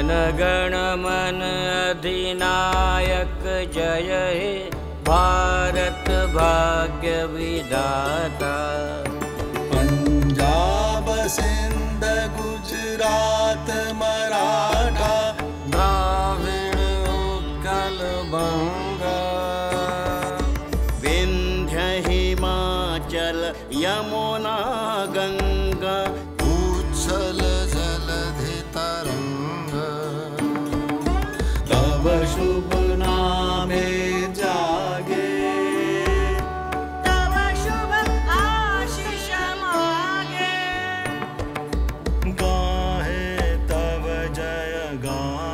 जनगण मन अधिनायक जय हे भारत भाग्य विधाता। पञ्जाब सिन्ध गुजरात मराठा उत्कल बङ्गा विन्ध्य हिमाचल यमुना गङ्गा गान